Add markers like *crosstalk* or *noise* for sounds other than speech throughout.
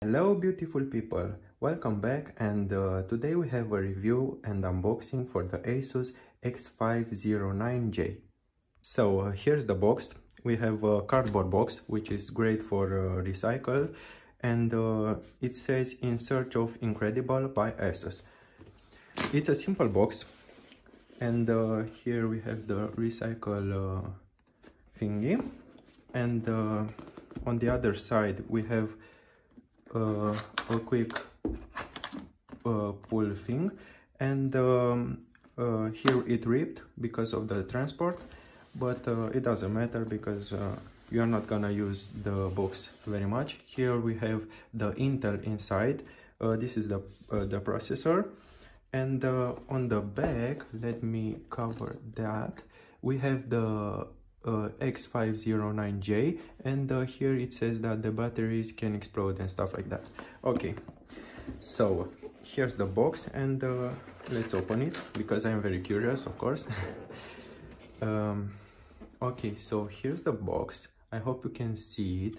Hello beautiful people, welcome back and uh, today we have a review and unboxing for the Asus X509J. So uh, here's the box, we have a cardboard box which is great for uh, recycle and uh, it says in search of incredible by Asus. It's a simple box and uh, here we have the recycle uh, thingy and on the other side we have a quick uh, pull thing. And um, uh, here it ripped because of the transport but it doesn't matter because you are not gonna use the box very much. Here we have the intel inside. Uh, this is the uh, the processor. And uh, on the back let me cover that. We have the uh, X509J and uh, here it says that the batteries can explode and stuff like that. Okay, so here's the box and uh, let's open it because I'm very curious, of course. *laughs* um, okay, so here's the box. I hope you can see it.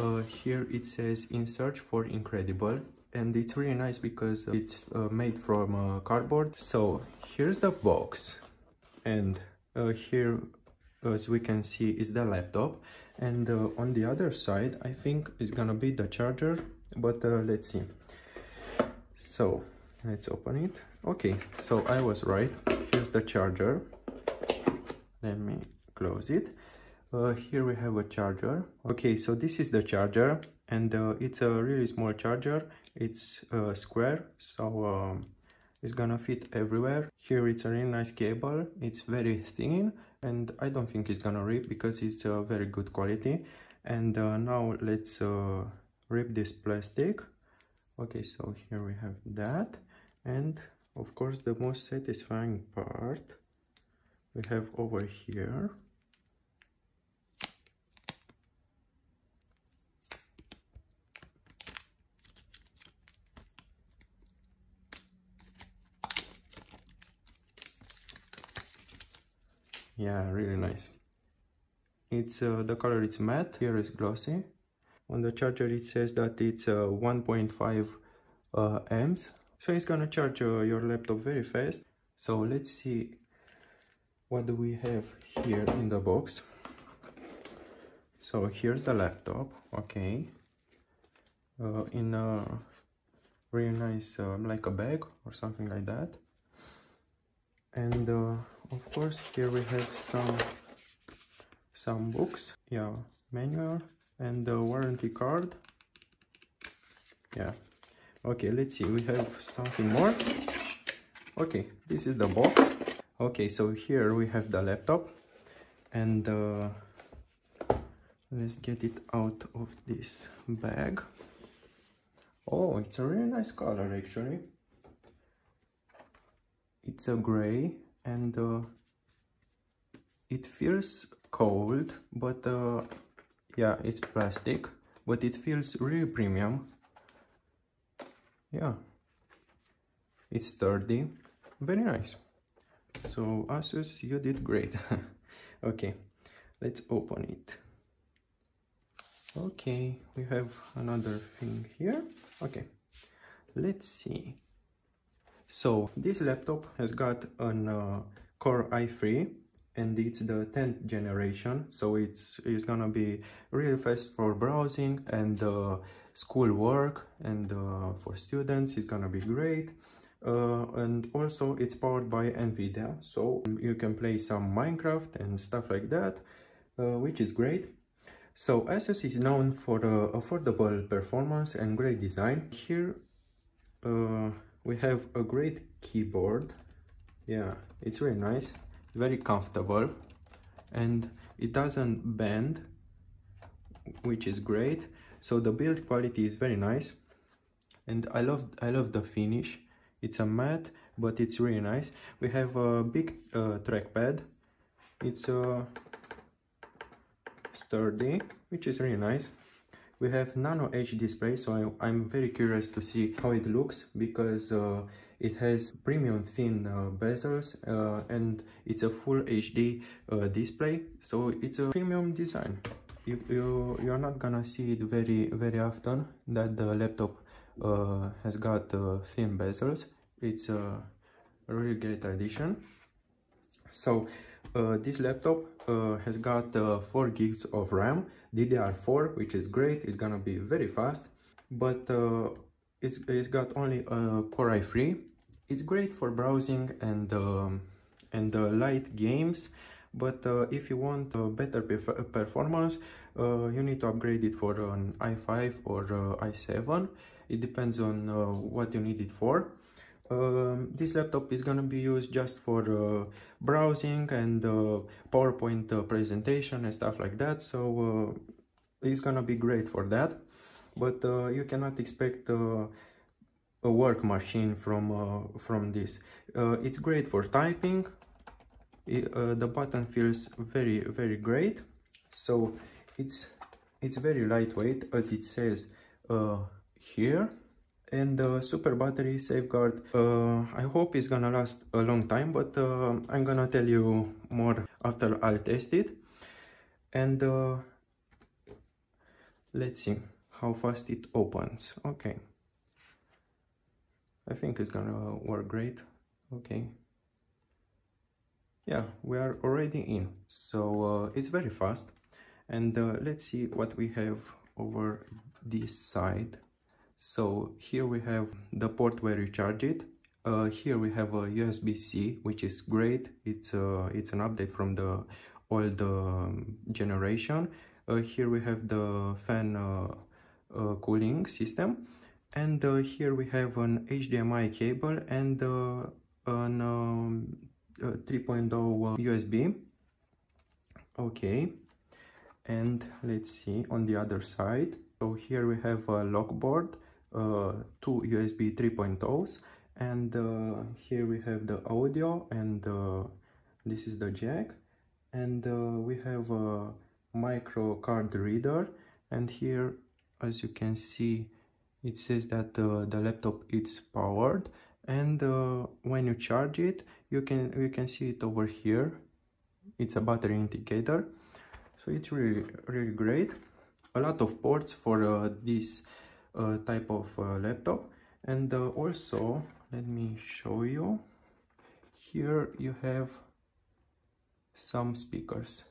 Uh, here it says in search for incredible and it's really nice because it's uh, made from cardboard. So here's the box and here as we can see is the laptop. And uh, on the other side I think is gonna be the charger but uh, let's see. So let's open it. Okay so I was right. Here's the charger. Let me close it. Uh, here we have a charger. Okay so this is the charger and uh, it's a really small charger. It's uh, square so um, it's gonna fit everywhere. Here it's a really nice cable. It's very thin and I don't think it's gonna rip because it's uh, very good quality. And uh, now let's uh, rip this plastic. Okay so here we have that. And of course the most satisfying part we have over here yeah really nice. It's uh, the color is matte here is glossy. On the charger it says that it's uh, 1.5 uh, amps. So it's gonna charge uh, your laptop very fast. So let's see what do we have here in the box. So here's the laptop okay. Uh, in a really nice um, like a bag or something like that. And uh, of course here we have some some books. Yeah manual and the warranty card. Yeah. Okay let's see we have something more. Okay this is the box. Okay so here we have the laptop and uh, let's get it out of this bag. Oh it's a really nice color actually. It's a gray and uh, it feels cold but uh, yeah it's plastic but it feels really premium. Yeah. It's sturdy. Very nice. So asus you did great. *laughs* Okay let's open it. Okay we have another thing here. Okay let's see so this laptop has got an uh, Core i3 and it's the 10th generation. So it's it's gonna be really fast for browsing and uh, school work and uh, for students. It's gonna be great. Uh, and also it's powered by nvidia. So you can play some minecraft and stuff like that uh, which is great. So asus is known for the affordable performance and great design. Here uh, we have a great keyboard. Yeah it's really nice very comfortable. And it doesn't bend which is great. So the build quality is very nice. And i love i love the finish. It's a matte but it's really nice. We have a big uh, trackpad. It's uh, sturdy which is really nice we have nano edge display so I, am very curious to see how it looks because uh, it has premium thin uh, bezels uh, and it's a full HD uh, display. So it's a premium design. You, you you're not gonna see it very very often that the laptop uh, has got uh, thin bezels. It's a really great addition. So this laptop has got uh, 4 gigs of RAM DDR4 which is great. It's gonna be very fast but uh, it's, it's got only a Core i3 it's great for browsing and um, and light games but uh, if you want better performance uh, you need to upgrade it for an i5 or uh, i7 it depends on what you need it for um, this laptop is gonna be used just for uh, browsing and uh, PowerPoint uh, presentation and stuff like that. So it's gonna be great for that. But you cannot expect a work machine from from this. It's great for typing. It, uh, the button feels very very great. So it's it's very lightweight as it says uh, here and the super battery safeguard uh, I hope it's gonna last a long time but uh, I'm gonna tell you more after I'll test it. And uh, let's see how fast it opens. Okay. I think it's gonna work great. Okay. Yeah we are already in. So uh, it's very fast. And uh, let's see what we have over this side so here we have the port where you charge it. Uh, here we have a USB-C which is great. It's uh, it's an update from the old um, generation. Uh, here we have the fan uh, cooling system. And here we have an HDMI cable and an um, 3.0 USB okay. And let's see on the other side. So here we have a lock board uh, two USB 3.0s and uh, here we have the audio and uh, this is the jack and uh, we have a micro card reader and here as you can see it says that uh, the laptop is powered and uh, when you charge it you can you can see it over here. It's a battery indicator. So it's really really great. A lot of ports for uh, this uh, type of uh, laptop. And uh, also let me show you. Here you have some speakers.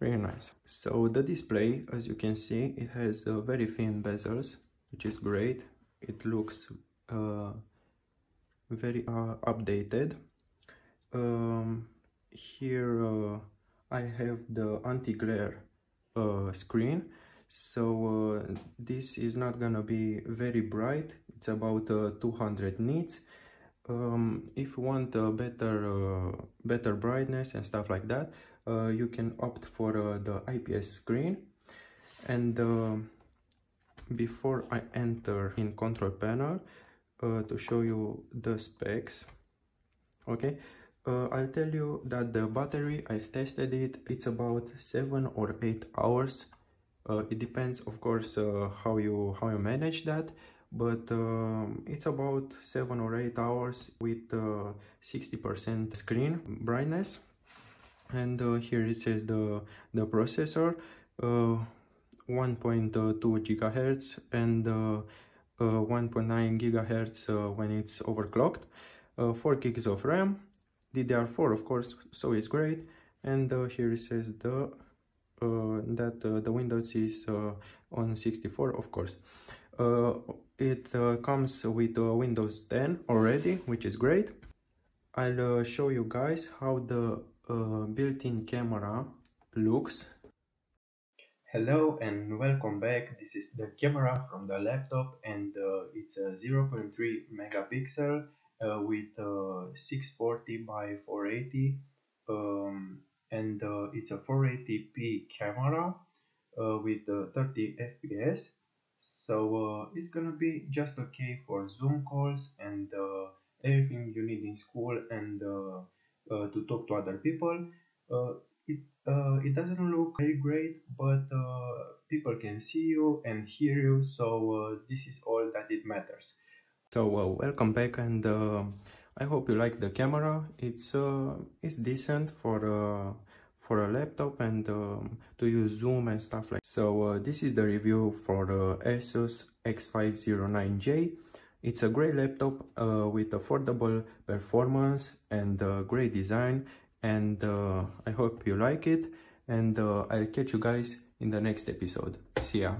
Very nice. So the display as you can see it has uh, very thin bezels which is great. It looks uh, very uh, updated. Um, here uh, I have the anti-glare screen so uh, this is not gonna be very bright. It's about uh, 200 nits um, if you want a better better brightness and stuff like that you can opt for the IPS screen. And before I enter in control panel uh, to show you the specs okay? Uh, I'll tell you that the battery I've tested it. It's about seven or eight hours uh, it depends of course uh, how you how you manage that but um, it's about seven or eight hours with 60% uh, screen brightness. And uh, here it says the the processor 1.2 gigahertz and 1.9 gigahertz uh, when it's overclocked uh, 4 gigs of ram. Ddr4 of course so it's great. And uh, here it says the that the windows is on 64 of course. It comes with windows 10 already which is great. I'll show you guys how the built-in camera looks. Hello and welcome back. This is the camera from the laptop and uh, it's a 0.3 megapixel uh, with uh, 640 by 480 um, and uh, it's a 480p camera uh, with uh, 30 fps so uh, it's gonna be just okay for zoom calls and uh, everything you need in school and uh, to talk to other people. It it doesn't look very great but people can see you and hear you. So this is all that it matters. So welcome back and i hope you like the camera it's uh, it's decent for for a laptop and um, to use Zoom and stuff like So uh, this is the review for the Asus X509J. It's a great laptop uh, with affordable performance and uh, great design and uh, I hope you like it and uh, I'll catch you guys in the next episode. See ya!